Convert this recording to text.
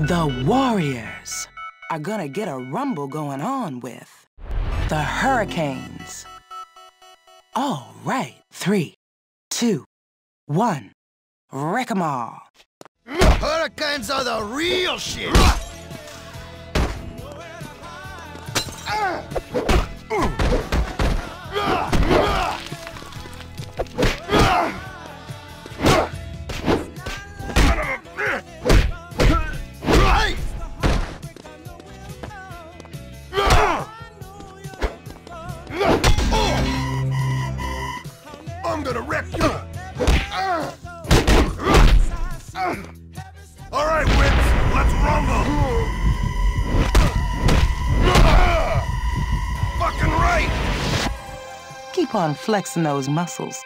The Warriors are gonna get a rumble going on with the Hurricanes. All right, three, two, one, wreck 'em all. Hurricanes are the real shit! I'm gonna wreck you! All right, Wimps, let's rumble! Fucking right! Keep on flexing those muscles.